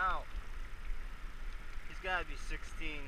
out. He's gotta be 16.